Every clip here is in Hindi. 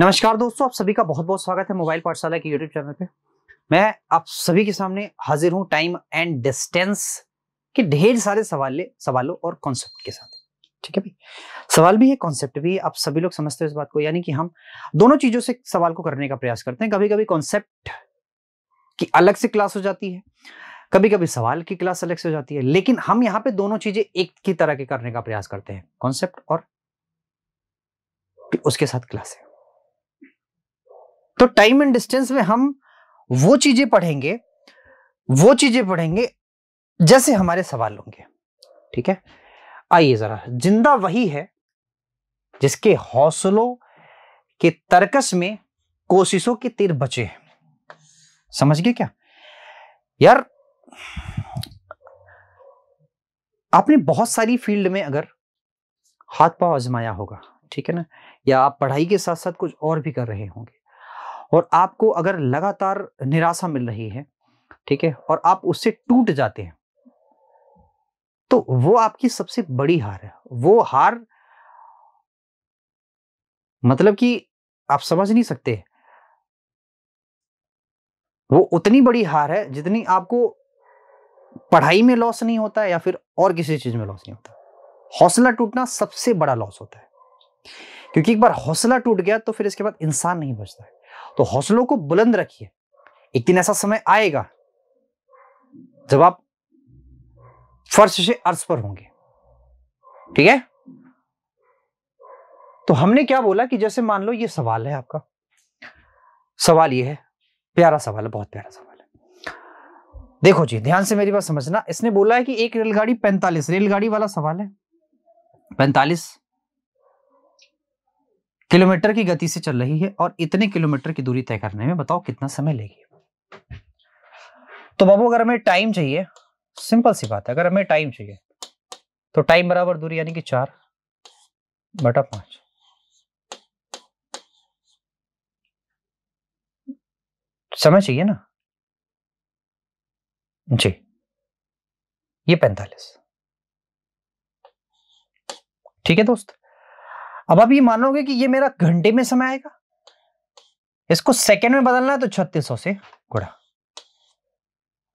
नमस्कार दोस्तों, आप सभी का बहुत बहुत स्वागत है मोबाइल पाठशाला के यूट्यूब चैनल पे। मैं आप सभी के सामने हाजिर हूँ टाइम एंड डिस्टेंस के ढेर सारे सवाल सवालों और कॉन्सेप्ट के साथ। ठीक है भाई? सवाल भी है कॉन्सेप्ट भी आप सभी लोग समझते हो इस बात को, यानी कि हम दोनों चीज़ों से सवाल को करने का प्रयास करते हैं। कभी कभी कॉन्सेप्ट की अलग से क्लास हो जाती है कभी कभी सवाल की क्लास अलग से हो जाती है, लेकिन हम यहाँ पे दोनों चीज़ें एक की तरह के करने का प्रयास करते हैं कॉन्सेप्ट और उसके साथ क्लास है। तो टाइम एंड डिस्टेंस में हम वो चीज़ें पढ़ेंगे, वो चीज़ें पढ़ेंगे, जैसे हमारे सवाल होंगे। ठीक है? आइए जरा, ज़िंदा वही है जिसके हौसलों के तरकस में कोशिशों के तीर बचे हैं। समझ गए क्या? यार, आपने बहुत सारी फ़ील्ड में अगर हाथ पाँव आजमाया होगा ठीक है ना? या आप पढ़ाई के साथ साथ कुछ और भी कर रहे होंगे। और आपको अगर लगातार निराशा मिल रही है, ठीक है, और आप उससे टूट जाते हैं तो वो आपकी सबसे बड़ी हार है। वो हार मतलब कि आप समझ नहीं सकते। वो उतनी बड़ी हार है जितनी आपको पढ़ाई में लॉस नहीं होता या फिर और किसी चीज़ में लॉस नहीं होता। हौसला टूटना सबसे बड़ा लॉस होता है। क्योंकि एक बार हौसला टूट गया तो फिर इसके बाद इंसान नहीं बचता है। तो हौसलों को बुलंद रखिए। एक दिन ऐसा समय आएगा, जब आप फर्श से अर्ज़ पर होंगे। ठीक है? तो हमने क्या बोला कि जैसे मान लो ये सवाल है आपका। सवाल ये है, प्यारा सवाल है, बहुत प्यारा सवाल है। देखो जी, ध्यान से मेरी बात समझना। इसने बोला है कि एक रेलगाड़ी पैंतालीस, रेलगाड़ी वाला सवाल है। पैंतालीस किलोमीटर की गति से चल रही है और इतने किलोमीटर की दूरी तय करने में, बताओ कितना समय लेगी? तो बाबू, अगर हमें टाइम चाहिए सिंपल सी बात है, अगर हमें टाइम चाहिए तो टाइम बराबर दूरी यानी कि चार बटा पाँच। समय चाहिए ना? जी। ये पैंतालीस। ठीक है दोस्त? अब आप ये मानोगे कि ये मेरा घंटे में समय आएगा? इसको सेकंड में बदलना है तो छत्तीस सौ से गुड़ा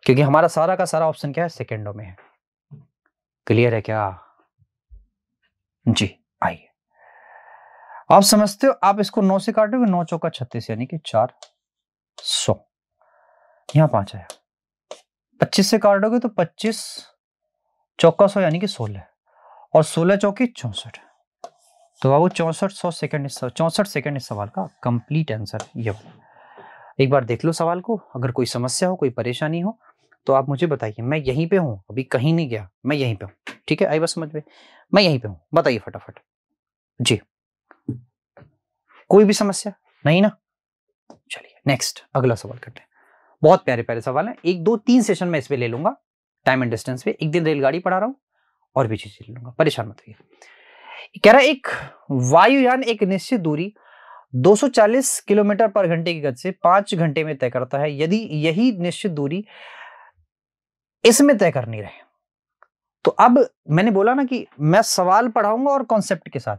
क्योंकि हमारा सारा का सारा ऑप्शन क्या है? सेकेंडों में है। क्लियर है क्या? जी, आइए। आप समझते हो, आप इसको नौ से काटोगे, नौ चौका छत्तीस, यानी कि चार सौ। यहाँ पाँच आया। पच्चीस से काटोगे तो पच्चीस चौका सौ, यानी कि सोलह। और सोलह चौकी चौसठ। तो बाबू चौंसठ सौ सेकंड चौंसठ सेकंड इस सवाल का कंप्लीट आंसर ये एक बार देख लो सवाल को, अगर कोई समस्या हो, कोई परेशानी हो तो आप मुझे बताइए। मैं यहीं पे हूँ, अभी कहीं नहीं गया, मैं यहीं पे हूँ, ठीक है? आई बस समझ में? मैं यहीं पे हूँ, बताइए फटाफट। जी। कोई भी समस्या? नहीं ना? चलिए नेक्स्ट अगला सवाल करते हैं। बहुत प्यारे प्यारे सवाल हैं। एक दो तीन सेशन में इस पे ले लूँगा टाइम एंड डिस्टेंस पे। एक दिन रेलगाड़ी पढ़ा रहा हूँ, और भी चीज़ें ले लूँगा। परेशान मत होइए। कह रहा है, एक वायुयान एक निश्चित दूरी 240 किलोमीटर पर घंटे की गति से पाँच घंटे में तय करता है। यदि यही निश्चित दूरी इसमें तय करनी रहे तो अब मैंने बोला ना कि मैं सवाल पढ़ाऊँगा और कॉन्सेप्ट के साथ।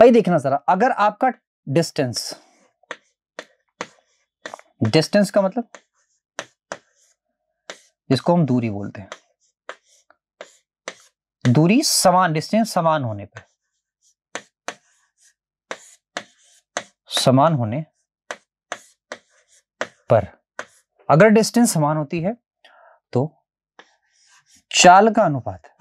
भाई देखना जरा, अगर आपका डिस्टेंस डिस्टेंस का मतलब जिसको हम दूरी बोलते हैं दूरी समान डिस्टेंस समान होने पर। समान होने पर। अगर डिस्टेंस समान होती है तो चाल का अनुपात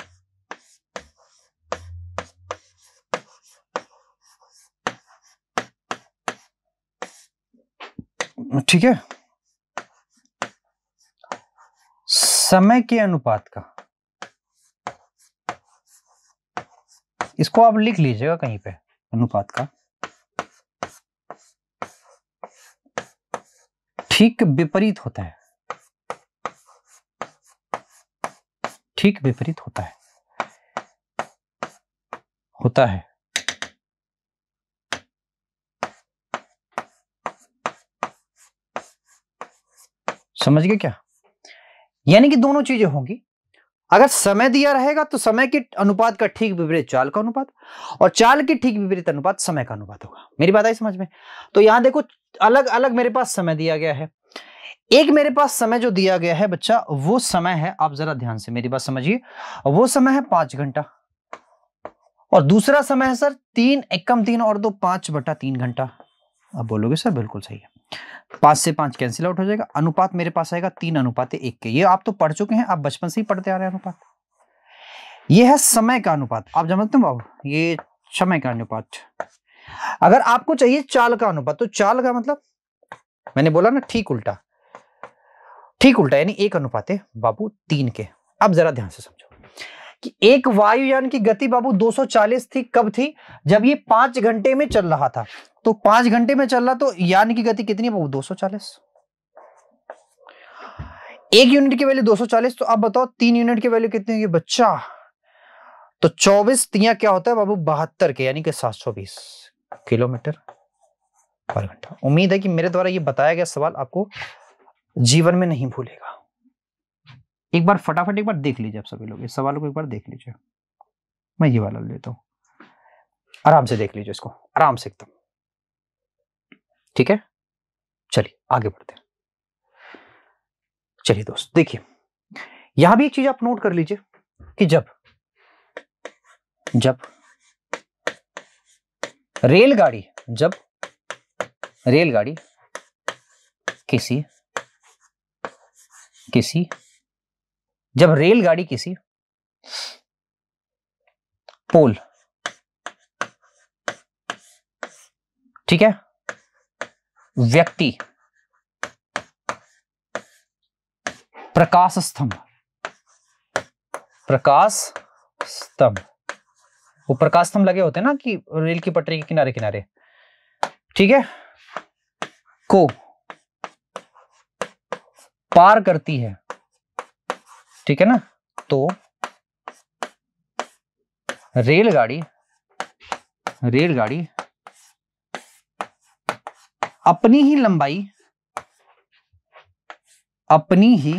ठीक है? समय के अनुपात का। इसको आप लिख लीजिएगा कहीं पे, अनुपात का। ठीक विपरीत होता है। ठीक विपरीत होता है। होता है। समझ गए क्या? यानी कि दोनों चीज़ें होंगी। अगर समय दिया रहेगा तो समय के अनुपात का ठीक विपरीत चाल का अनुपात और चाल के ठीक विपरीत अनुपात समय का अनुपात होगा। मेरी बात आई समझ में? तो यहाँ देखो, अलग अलग मेरे पास समय दिया गया है। एक मेरे पास समय जो दिया गया है बच्चा, वो समय है, आप जरा ध्यान से मेरी बात समझिए, वो समय है पाँच घंटा। और दूसरा समय है, सर, तीन, एकम तीन और दो, पाँच बटा तीन घंटा। आप बोलोगे, सर, बिल्कुल सही है। पाँच से पाँच कैंसिल आउट हो जाएगा। अनुपात मेरे पास आएगा तीन अनुपात एक के। ये आप तो पढ़ चुके हैं, आप बचपन से ही पढ़ते आ रहे हैं अनुपात। ये है समय का अनुपात। आप जानते हो बाबू, ये समय का अनुपात। अगर आपको चाहिए चाल का अनुपात तो चाल का मतलब मैंने बोला ना ठीक उल्टा। ठीक उल्टा, यानी एक अनुपात है बाबू तीन के। अब जरा ध्यान से समझो कि एक वायुयान की गति बाबू 240 थी, कब थी? जब ये पाँच घंटे में चल रहा था। तो पाँच घंटे में चल रहा तो यान की गति कितनी है? बाबू 240 एक यूनिट की वैल्यू 240 तो अब बताओ तीन यूनिट की वैल्यू कितनी होगी? बच्चा। तो 24 तिया क्या होता है? बाबू, बहत्तर के, यानी कि 720 किलोमीटर पर घंटा। उम्मीद है कि मेरे द्वारा ये बताया गया सवाल आपको जीवन में नहीं भूलेगा। एक बार फटाफट एक बार देख लीजिए आप सभी लोग। इस सवाल को एक बार देख लीजिए। मैं ये वाला लेता हूँ। आराम से देख लीजिए इसको। आराम से एकदम। ठीक है? चलिए, आगे बढ़ते हैं। चलिए दोस्त, देखिए, यहाँ भी एक चीज़ आप नोट कर लीजिए कि जब जब रेलगाड़ी जब रेलगाड़ी किसी किसी, जब रेलगाड़ी किसी पोल, ठीक है? व्यक्ति। प्रकाश स्तंभ प्रकाश स्तंभ वो प्रकाश स्तंभ लगे होते हैं ना कि रेल की पटरी के किनारे किनारे ठीक है? को। पार करती है। ठीक है ना? तो रेलगाड़ी रेलगाड़ी अपनी ही लंबाई, अपनी ही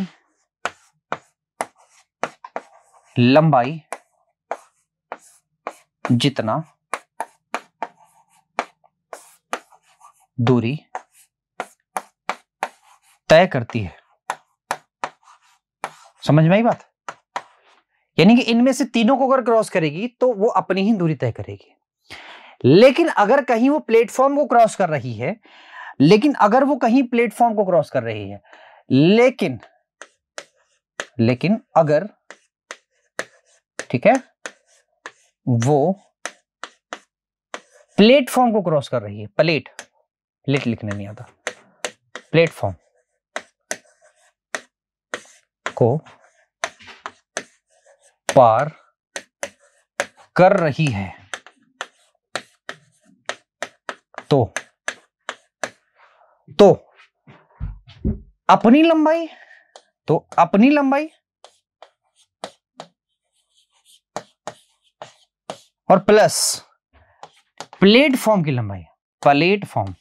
लंबाई जितना दूरी तय करती है। समझ में आई बात? यानी कि इनमें से तीनों को अगर क्रॉस करेगी तो वो अपनी ही दूरी तय करेगी। लेकिन अगर कहीं वो प्लेटफॉर्म को क्रॉस कर रही है लेकिन अगर वो कहीं प्लेटफॉर्म को क्रॉस कर रही है, लेकिन लेकिन अगर, ठीक है, वो प्लेटफॉर्म को क्रॉस कर रही है, प्लेट प्लेट लिखने नहीं आता, प्लेटफॉर्म को पार कर रही है तो तो अपनी लंबाई तो अपनी लंबाई और प्लस प्लेटफॉर्म की लंबाई, प्लेटफॉर्म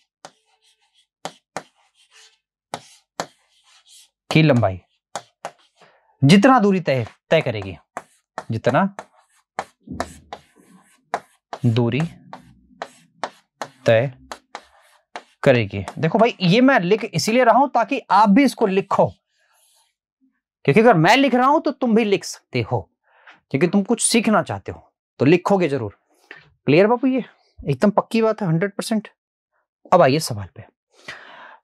की लंबाई। जितना दूरी तय तय करेगी, जितना दूरी तय करेगी। देखो भाई, ये मैं लिख इसीलिए रहा हूँ ताकि आप भी इसको लिखो। क्योंकि अगर मैं लिख रहा हूँ तो तुम भी लिख सकते हो। क्योंकि तुम कुछ सीखना चाहते हो तो लिखोगे ज़रूर। क्लियर बाबू ये? एकदम पक्की बात है हंड्रेड परसेंट अब आइए सवाल पे।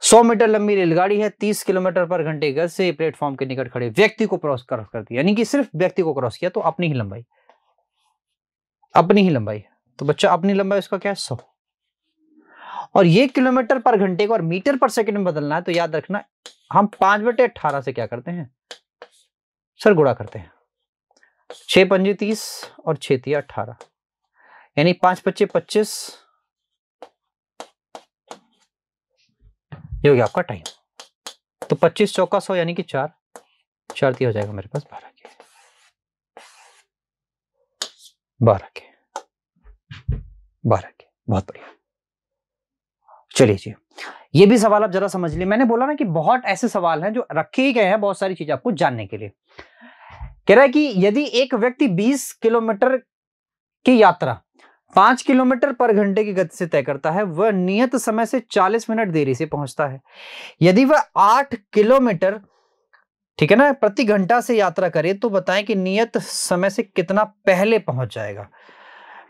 सौ मीटर लंबी रेलगाड़ी है 30 किलोमीटर पर घंटे गज से प्लेटफॉर्म के निकट खड़े व्यक्ति को क्रॉस क्रॉस कर दिया। यानी कि सिर्फ़ व्यक्ति को क्रॉस किया तो अपनी ही लंबाई। अपनी ही लंबाई। तो बच्चा, अपनी लंबाई उसका क्या है? सौ। और ये किलोमीटर पर घंटे को और मीटर पर सेकंड में बदलना है तो याद रखना, हम पाँच बटे अट्ठारह से क्या करते हैं? सर गुड़ा करते हैं। छह पंजी तीस और छह तिया अट्ठारह यानी पाँच पच्चे पच्चीस। ये हो गया आपका टाइम। तो पच्चीस चौका सौ यानी कि चार। चार हो जाएगा मेरे पास बारह के। बारह के। बारह के। बहुत बढ़िया। चलिए जी। ये भी सवाल आप जरा समझ लिए। मैंने बोला ना कि बहुत ऐसे सवाल हैं जो रखे ही गए हैं बहुत सारी चीज़ आपको जानने के लिए। कह रहा है कि यदि एक व्यक्ति 20 किलोमीटर की यात्रा पाँच किलोमीटर पर घंटे की गति से तय करता है, वह नियत समय से 40 मिनट देरी से पहुँचता है। यदि वह आठ किलोमीटर, ठीक है ना, प्रति घंटा से यात्रा करे तो बताएँ कि नियत समय से कितना पहले पहुँच जाएगा।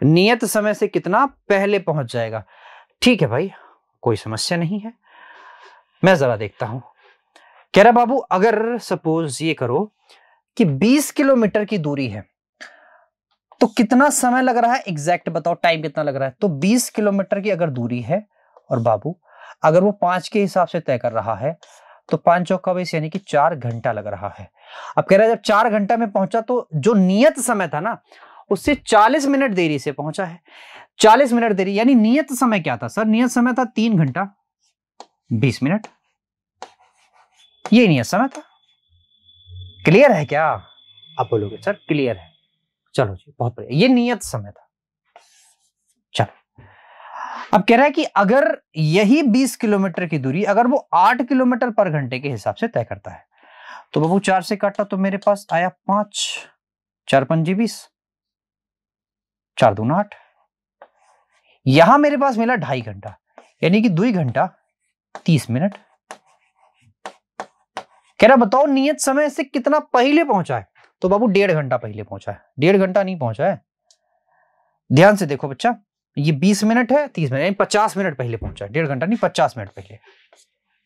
नियत समय से कितना पहले पहुँच जाएगा। ठीक है भाई कोई समस्या नहीं है। मैं जरा देखता हूँ। कह रहा, बाबू, अगर सपोज़ ये करो कि 20 किलोमीटर की दूरी है तो कितना समय लग रहा है? एग्जैक्ट बताओ टाइम कितना लग रहा है? तो 20 किलोमीटर की अगर दूरी है, और बाबू, अगर वो पाँच के हिसाब से तय कर रहा है तो पाँच चौका बीस यानी कि चार घंटा लग रहा है। अब कह रहा है, जब चार घंटा में पहुँचा तो जो नियत समय था ना उससे चालीस मिनट देरी से पहुँचा है। चालीस मिनट देरी, यानी नियत समय क्या था? सर, नियत समय था तीन घंटा, बीस मिनट। ये नियत समय था। क्लियर है क्या? आप बोलोगे, सर, क्लियर है। चलो जी, बहुत बढ़िया। ये नियत समय था। चलो। अब कह रहा है कि अगर यही 20 किलोमीटर की दूरी, अगर वो 8 किलोमीटर पर घंटे के हिसाब से तय करता है तो बाबू चार से काटा तो मेरे पास आया पाँच, चार पंजी बीस। चार दूना आठ। यहाँ मेरे पास मिला ढाई घंटा, यानी कि दो घंटा तीस मिनट। कह रहा, बताओ, नियत समय से कितना पहले पहुँचा है? तो बाबू, डेढ़ घंटा पहले पहुँचा है। डेढ़ घंटा नहीं पहुँचा है। ध्यान से देखो बच्चा, ये बीस मिनट है, तीस मिनट, यानी पचास मिनट पहले पहुँचा है। डेढ़ घंटा नहीं, पचास मिनट पहले।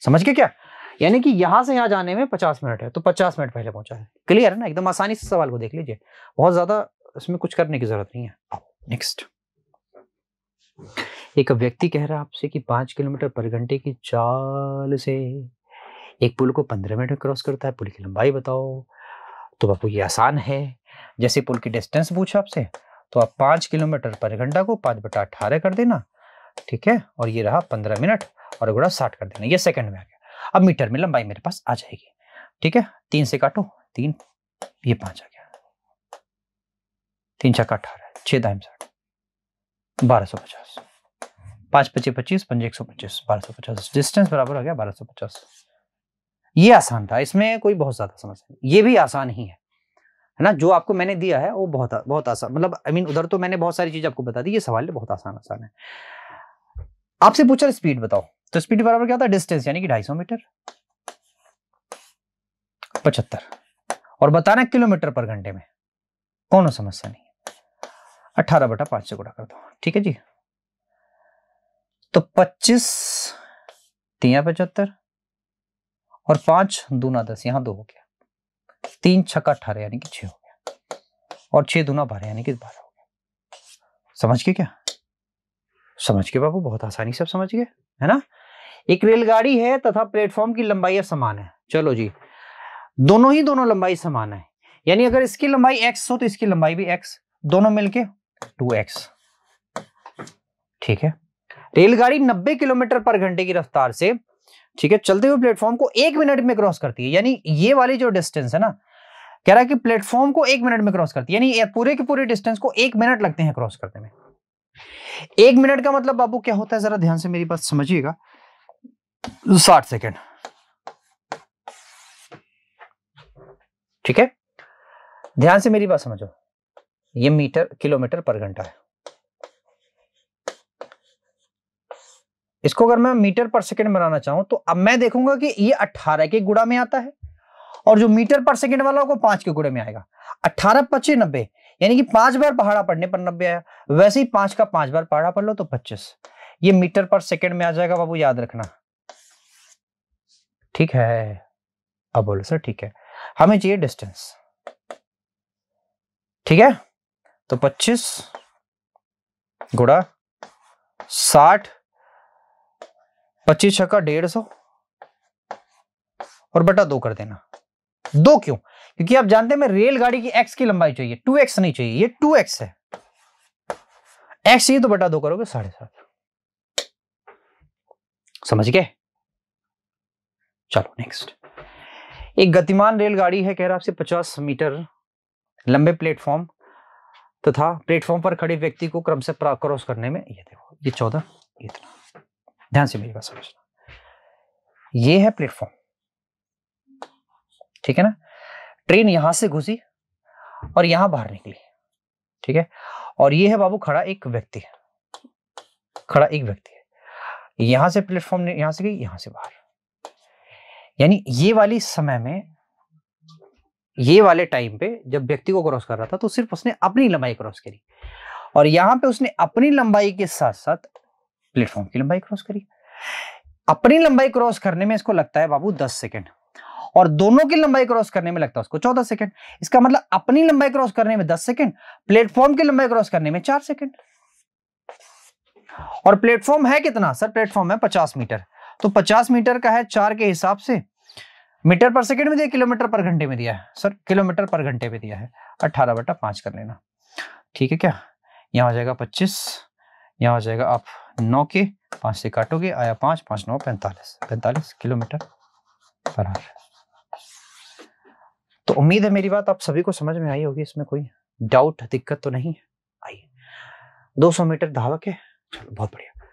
समझ के क्या? यानी कि यहाँ से यहाँ जाने में पचास मिनट है तो पचास मिनट पहले पहुँचा है। क्लियर है ना? एकदम आसानी से सवाल को देख लीजिए। बहुत ज़्यादा इसमें कुछ करने की ज़रूरत नहीं है। नेक्स्ट एक व्यक्ति कह रहा है आपसे कि पाँच किलोमीटर पर घंटे की चाल से एक पुल को पंद्रह मिनट में क्रॉस करता है। पुल की लंबाई बताओ। तो बापू ये आसान है। जैसे पुल की डिस्टेंस पूछा आपसे तो आप पाँच किलोमीटर पर घंटा को पाँच बटा अठारह कर देना। ठीक है? और ये रहा पंद्रह मिनट और गुड़ा साठ कर देना। ये सेकंड में आ गया। अब मीटर में लंबाई मेरे पास आ जाएगी। ठीक है? तीन से काटो। तीन ये पाँच आ गया। तीन छक्का अठारह छह दाइम साठ बारह सौ पचास। पाँच पच्चीस पच्चीस, पंजे एक सौ पच्चीस, बारह सौ पचास। डिस्टेंस बराबर हो गया बारह सौ पचास। ये आसान था, इसमें कोई बहुत ज़्यादा समस्या नहीं। ये भी आसान ही है है ना? जो आपको मैंने दिया है, वो बहुत बहुत आसान मतलब आई मीन उधर तो मैंने बहुत सारी चीज़ आपको बता दी, ये सवाल बहुत आसान आसान है। आपसे पूछा स्पीड बताओ। तो स्पीड बराबर क्या था? डिस्टेंस, यानी कि ढाई सौ मीटर। पचहत्तर। और बताना किलोमीटर पर घंटे में। कौन समस्या नहीं? अठारह बटा पाँच से गुड़ा कर दो। ठीक है जी? तो पच्चीस तिया पचहत्तर और पाँच दूना दस, यहाँ दो हो गया। तीन छक्का अठारह, यानी कि छह हो गया। और छह दूना बारह, यानी कि बारह हो गया। समझ के क्या? समझ के बाबू? बहुत आसानी से आप समझ गए, है ना? एक रेलगाड़ी है तथा प्लेटफॉर्म की लंबाई समान है। चलो जी, दोनों ही दोनों लंबाई समान है। यानी अगर इसकी लंबाई एक्स हो तो इसकी लंबाई भी एक्स दोनों मिलके टू एक्स। ठीक है। रेलगाड़ी 90 किलोमीटर पर घंटे की रफ्तार से, ठीक है, चलते हुए प्लेटफॉर्म को एक मिनट में क्रॉस करती है। यानी ये वाली जो डिस्टेंस है ना, कह रहा है कि प्लेटफॉर्म को एक मिनट में क्रॉस करती है। यानी पूरे के पूरे डिस्टेंस को एक मिनट लगते हैं क्रॉस करने में। एक मिनट का मतलब बाबू क्या होता है? जरा ध्यान से मेरी बात समझिएगा। साठ सेकेंड। ठीक है? ध्यान से मेरी बात समझो। ये मीटर, किलोमीटर पर घंटा है। इसको अगर मैं मीटर पर सेकंड बनाना चाहूँ तो अब मैं देखूँगा कि ये 18 के गुड़ा में आता है, और जो मीटर पर सेकंड वाला होगा पाँच के गुड़े में आएगा। अट्ठारह पच्चीस नब्बे, यानी कि पाँच बार पहाड़ा पढ़ने पर नब्बे आया। वैसे ही पाँच का पाँच बार पहाड़ा पढ़ लो तो पच्चीस। ये मीटर पर सेकंड में आ जाएगा, बाबू, याद रखना। ठीक है? अब बोलो, सर, ठीक है। हमें चाहिए डिस्टेंस। ठीक है? तो पच्चीस गुड़ा साठ, पच्चीस छक्का डेढ़ सौ और बटा दो कर देना। दो क्यों? क्योंकि आप जानते हैं मैं रेलगाड़ी की एक्स की लंबाई चाहिए। टू एक्स नहीं चाहिए, ये टू एक्स है। एक्स चाहिए तो बटा दो करोगे, साढ़े सात। समझ गए? चलो नेक्स्ट एक गतिमान रेलगाड़ी है, कह रहा आपसे पचास मीटर लंबे प्लेटफॉर्म। तथा तो प्लेटफॉर्म पर खड़े व्यक्ति को क्रम से क्रॉस करने में, ये देखो, ये चौदह इतना। ध्यान से मेरी समझना। ये है प्लेटफॉर्म। ठीक है ना? ट्रेन यहाँ से घुसी और यहाँ बाहर निकली। ठीक है? और ये है बाबू, खड़ा एक व्यक्ति। खड़ा एक व्यक्ति। है यहाँ से प्लेटफॉर्म यहाँ से गई, यहाँ से बाहर। यानी ये वाली समय में ये वाले टाइम पे जब व्यक्ति को क्रॉस कर रहा था तो सिर्फ़ उसने अपनी लंबाई क्रॉस करी। और यहाँ पे उसने अपनी लंबाई के साथ साथ प्लेटफॉर्म की लंबाई क्रॉस करी। अपनी लंबाई क्रॉस करने में इसको लगता है बाबू दस सेकेंड। और दोनों की लंबाई क्रॉस करने में लगता है उसको चौदह सेकंड। इसका मतलब अपनी लंबाई क्रॉस करने में दस सेकंड, प्लेटफॉर्म की लंबाई क्रॉस करने में चार सेकंड। और प्लेटफॉर्म है कितना? सर, प्लेटफॉर्म है पचास मीटर। तो पचास मीटर का है चार के हिसाब से। मीटर पर सेकंड में दिया, किलोमीटर पर घंटे में दिया है। सर, किलोमीटर पर घंटे में दिया है। अट्ठारह बटा पाँच कर लेना। ठीक है क्या? यहाँ हो जाएगा पच्चीस, यहाँ हो जाएगा आप नौ के, पाँच से काटोगे, आया पाँच पाँच नौ, पैंतालीस। पैंतालीस किलोमीटर पर आवर। तो उम्मीद है मेरी बात आप सभी को समझ में आई होगी, इसमें कोई डाउट दिक्कत तो नहीं है। आइए। 200 मीटर धावक है। चलो, बहुत बढ़िया।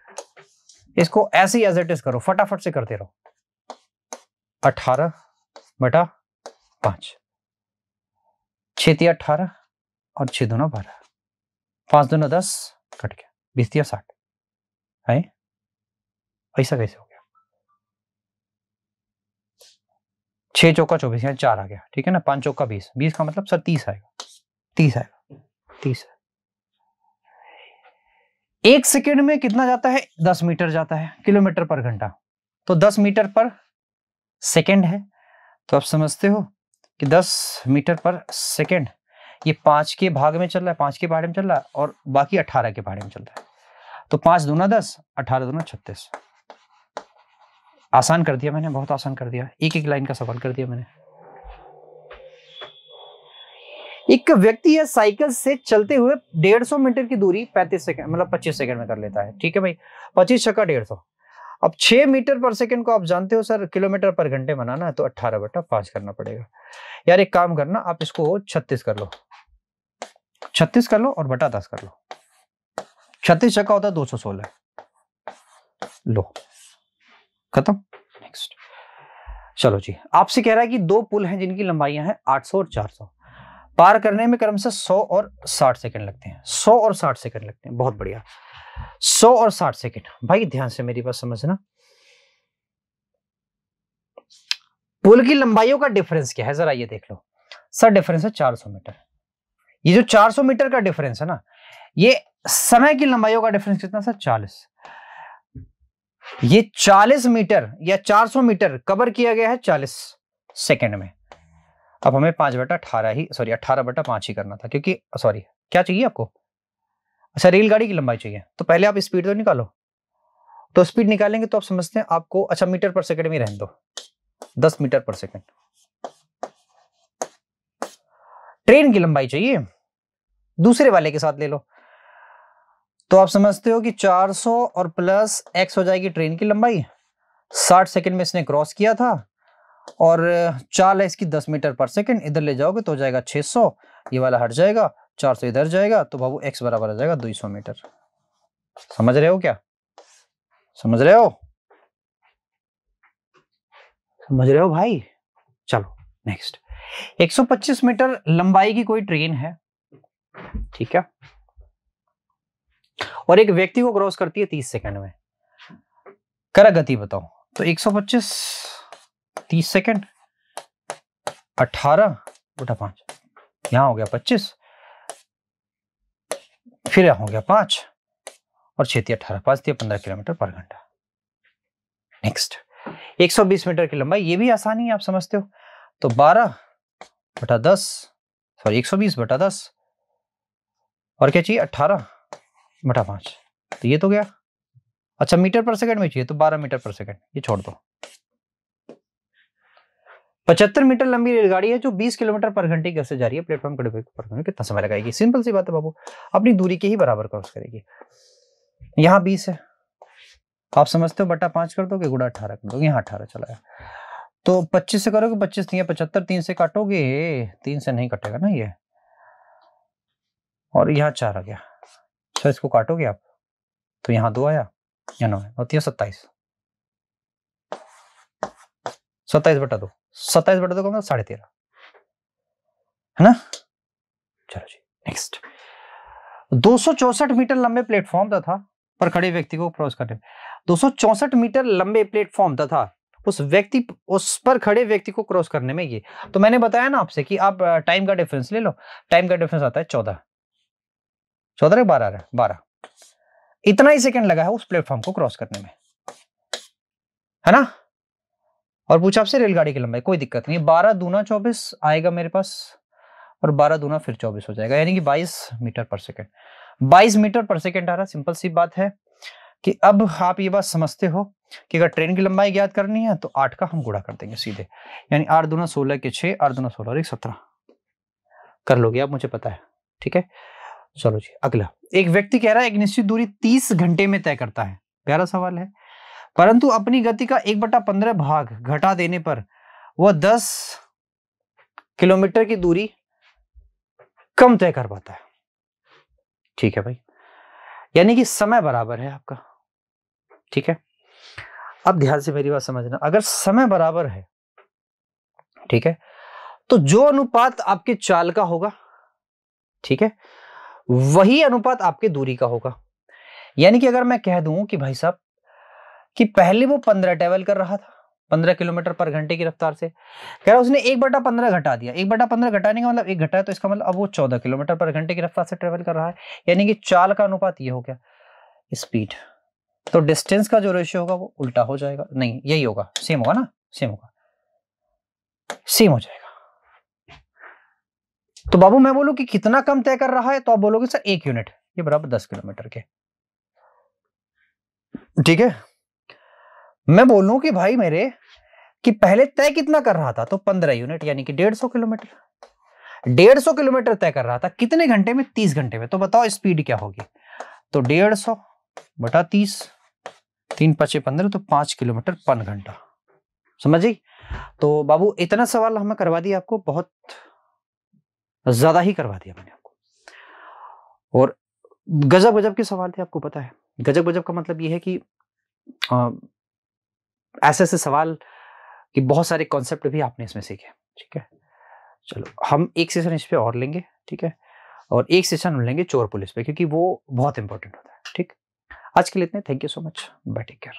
इसको ऐसे ही एज इट इज़ करो, फटाफट से करते रहो। अठारह बटा पाँच। छेती अठारह और छह दोनों बारह। पाँच दोनों दस, कट गया। बीस दिया साठ। है? ऐसा कैसे हो गया? छह चौका चौबीस यहाँ चार आ गया। ठीक है ना? पाँच चौका बीस। बीस का मतलब सर तीस आएगा। तीस आएगा। तीस एक सेकेंड में कितना जाता है? दस मीटर जाता है। किलोमीटर पर घंटा। तो दस मीटर पर सेकेंड है। तो आप समझते हो कि दस मीटर पर सेकेंड, ये पाँच के भाग में चल रहा है, पाँच के पहाड़े में चल रहा है और बाकी अठारह के पहाड़े में चल रहा है। तो पाँच दूना दस, अठारह दूना छत्तीस। आसान कर दिया मैंने, बहुत आसान कर दिया। एक एक लाइन का सवाल कर दिया मैंने। एक व्यक्ति है, साइकिल से चलते हुए डेढ़ सौ मीटर की दूरी पैंतीस सेकंड मतलब पच्चीस सेकंड में कर लेता है। ठीक है भाई? पच्चीस छक्का डेढ़ सौ। अब छह मीटर पर सेकंड को आप जानते हो सर, किलोमीटर पर घंटे बनाना है तो अट्ठारह बटा पाँच करना पड़ेगा। यार एक काम करना, आप इसको छत्तीस कर लो। छत्तीस कर लो और बटा दस कर लो। छत्तीस छक्का होता है दो सौ सोलह। लो। खत्म। नेक्स्ट चलो जी, आपसे कह रहा है कि दो पुल हैं जिनकी लंबाइयाँ हैं 800 और 400 पार करने में क्रम से 100 और 60 सेकंड लगते हैं। 100 और 60 सेकंड लगते हैं। बहुत बढ़िया। 100 और साठ सेकेंड। भाई, ध्यान से मेरी बात समझना। पुल की लंबाइयों का डिफरेंस क्या है? जरा ये देख लो। सर डिफरेंस है 400 मीटर। ये जो 400 मीटर का डिफरेंस है ना, ये समय की लंबाइयों का डिफरेंस कितना सर? 40 ये 40 मीटर या 400 मीटर कवर किया गया है 40 सेकंड में। अब हमें पाँच बटा अठारह ही सॉरी अठारह बटा पाँच ही करना था, क्योंकि सॉरी क्या चाहिए आपको? अच्छा रेलगाड़ी की लंबाई चाहिए। तो पहले आप स्पीड तो निकालो। तो स्पीड निकालेंगे तो आप समझते हैं आपको अच्छा मीटर पर सेकंड में रहने दो। दस मीटर पर सेकंड। ट्रेन की लंबाई चाहिए। दूसरे वाले के साथ ले लो। तो आप समझते हो कि 400 और प्लस एक्स हो जाएगी ट्रेन की लंबाई। 60 सेकंड में इसने क्रॉस किया था और चाल है इसकी 10 मीटर पर सेकंड। इधर ले जाओगे तो हो जाएगा 600 ये वाला हट जाएगा। 400 इधर जाएगा तो बाबू एक्स बराबर आ जाएगा 200 मीटर। समझ रहे हो क्या? समझ रहे हो? समझ रहे हो भाई? चलो नेक्स्ट 125 मीटर लंबाई की कोई ट्रेन है? ठीक है। और एक व्यक्ति को क्रॉस करती है तीस सेकंड में। करा गति बताओ। तो 125 30 सेकंड 18 बटा पाँच। यहाँ हो गया 25 फिर हो गया पाँच और छेती अठारह, पाँच दिया पंद्रह किलोमीटर पर घंटा। नेक्स्ट 120 मीटर की लंबाई, ये भी आसानी है, आप समझते हो। तो 12 बटा 10 सॉरी 120 बटा 10 और क्या चाहिए? 18 बटा पाँच। तो ये तो गया। अच्छा मीटर पर सेकंड में चाहिए तो बारह मीटर पर सेकंड, ये छोड़ दो। पचहत्तर मीटर लंबी रेलगाड़ी है जो 20 किलोमीटर पर घंटे की से जा रही है। प्लेटफॉर्म पर कितना समय लगाएगी? सिंपल सी बात है बाबू, अपनी दूरी के ही बराबर क्रॉस करेगी। यहाँ बीस है। आप समझते हो बटा पाँच कर दोगे गुड़ा अठारह कर दोगे, यहाँ अठारह चला तो पच्चीस से करोगे, पच्चीस तीन पचहत्तर, तीन से काटोगे, तीन से नहीं कटेगा ना ये। और यहाँ चार आ गया। अच्छा इसको काटोगे आप तो यहाँ दो आया या नौ सत्ताईस। सत्ताईस बटा दो। सत्ताईस बटा दो कहूँगा साढ़े तेरह। है ना? चलो जी नेक्स्ट दो मीटर लंबे प्लेटफॉर्म तथा, पर खड़े व्यक्ति को क्रॉस करने दो मीटर लंबे प्लेटफॉर्म तथा, उस व्यक्ति, उस पर खड़े व्यक्ति को क्रॉस करने में ये। तो मैंने बताया ना आपसे कि आप टाइम का डिफरेंस ले लो। टाइम का डिफरेंस आता है चौदह। चौदह बारह बारह। इतना ही सेकंड लगा है उस प्लेटफॉर्म को क्रॉस करने में। है ना? और पूछा आपसे, रेलगाड़ी की लंबाई, कोई दिक्कत नहीं। बारह दूना चौबीस आएगा मेरे पास और बारह दूना फिर चौबीस हो जाएगा, यानी कि बाईस मीटर पर सेकेंड। बाईस मीटर पर सेकेंड आ रहा सिंपल सी बात है कि अब आप ये बात समझते हो कि अगर ट्रेन की लंबाई ज्ञात करनी है तो आठ का हम गुड़ा कर देंगे सीधे। यानी आठ दूना सोलह के छह, आठ दूना सोलह और एक सत्रह। कर लोगे आप, मुझे पता है, ठीक है? चलो जी, अगला। एक व्यक्ति कह रहा है, एक निश्चित दूरी तीस घंटे में तय करता है। प्यारा सवाल है। परंतु अपनी गति का एक बटा पंद्रह भाग घटा देने पर वह दस किलोमीटर की दूरी कम तय कर पाता है। ठीक है भाई। यानी कि समय बराबर है आपका। ठीक है? अब ध्यान से मेरी बात समझना। अगर समय बराबर है, ठीक है तो जो अनुपात आपके चाल का होगा, ठीक है, वही अनुपात आपके दूरी का होगा। यानी कि अगर मैं कह दूँ कि भाई साहब कि पहले वो पंद्रह ट्रेवल कर रहा था, पंद्रह किलोमीटर पर घंटे की रफ्तार से। कह रहा उसने एक बटा पंद्रह घटा दिया। एक बटा पंद्रह घटाने का मतलब एक घटा तो इसका मतलब अब वो चौदह किलोमीटर पर घंटे की रफ्तार से ट्रेवल कर रहा है। यानी कि चाल का अनुपात ये हो गया स्पीड तो डिस्टेंस का जो रेशियो होगा वो उल्टा हो जाएगा। नहीं, यही होगा। सेम होगा ना? सेम होगा। सेम हो जाएगा। तो बाबू मैं बोलू कि कितना कम तय कर रहा है तो आप बोलोगे सर एक यूनिट ये बराबर दस किलोमीटर के। ठीक है? मैं बोलूँ कि भाई मेरे, कि पहले तय कितना कर रहा था? तो पंद्रह यूनिट यानी कि डेढ़ सौ किलोमीटर। डेढ़ सौ किलोमीटर तय कर रहा था, कितने घंटे में? तीस घंटे में। तो बताओ स्पीड क्या होगी? तो डेढ़ सौ बटा तीस, तीन पचे पंद्रह तो पाँच किलोमीटर पन घंटा। समझ तो बाबू, इतना सवाल हमें करवा दिया आपको, बहुत ज़्यादा ही करवा दिया मैंने आपको। और गजब गजब के सवाल थे आपको पता है। गजब गजब का मतलब ये है कि ऐसे ऐसे सवाल कि बहुत सारे कॉन्सेप्ट भी आपने इसमें सीखे, ठीक है? चलो, हम एक सेशन इस पर और लेंगे, ठीक है? और एक सेशन लेंगे चोर पुलिस पे, क्योंकि वो बहुत इंपॉर्टेंट होता है, ठीक? आज के लिए इतने thank you so much bye take care